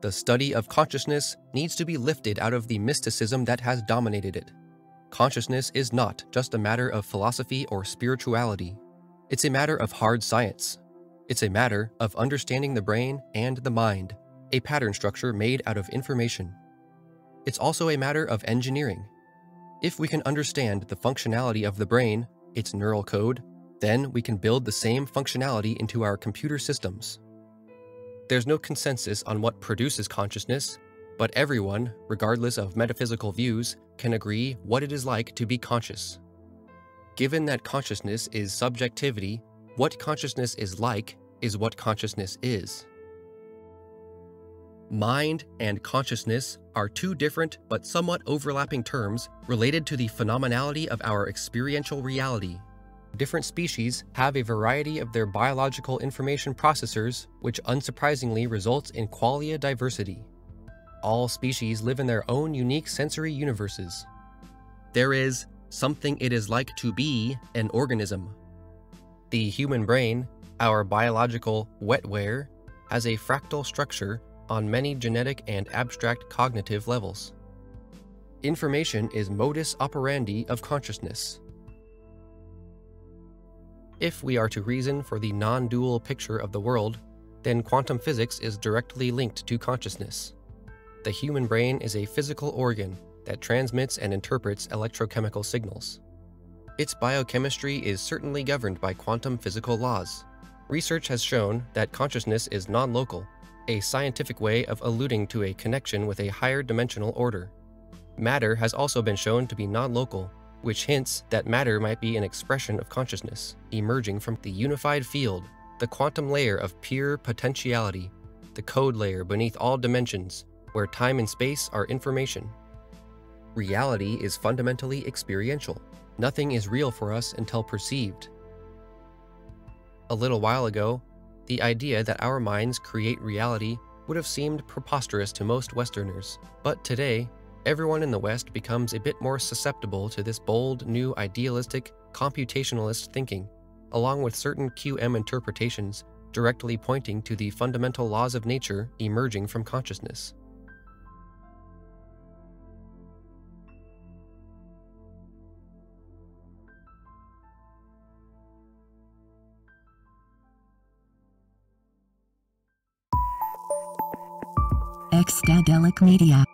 The study of consciousness needs to be lifted out of the mysticism that has dominated it. Consciousness is not just a matter of philosophy or spirituality. It's a matter of hard science. It's a matter of understanding the brain and the mind, a pattern structure made out of information. It's also a matter of engineering. If we can understand the functionality of the brain, its neural code, then we can build the same functionality into our computer systems. There's no consensus on what produces consciousness, but everyone, regardless of metaphysical views, can agree what it is like to be conscious. Given that consciousness is subjectivity, what consciousness is like is what consciousness is. Mind and consciousness are two different but somewhat overlapping terms related to the phenomenality of our experiential reality Different species have a variety of their biological information processors, which unsurprisingly results in qualia diversity. All species live in their own unique sensory universes. There is something it is like to be an organism. The human brain, our biological wetware, has a fractal structure on many genetic and abstract cognitive levels. Information is modus operandi of consciousness, if we are to reason for the non-dual picture of the world, then quantum physics is directly linked to consciousness. The human brain is a physical organ that transmits and interprets electrochemical signals. Its biochemistry is certainly governed by quantum physical laws. Research has shown that consciousness is non-local, a scientific way of alluding to a connection with a higher dimensional order. Matter has also been shown to be non-local, which hints that matter might be an expression of consciousness, emerging from the unified field, the quantum layer of pure potentiality, the code layer beneath all dimensions, where time and space are information. Reality is fundamentally experiential. Nothing is real for us until perceived. A little while ago, the idea that our minds create reality would have seemed preposterous to most Westerners, but today, everyone in the West becomes a bit more susceptible to this bold, new, idealistic, computationalist thinking, along with certain QM interpretations directly pointing to the fundamental laws of nature emerging from consciousness. Ecstadelic Media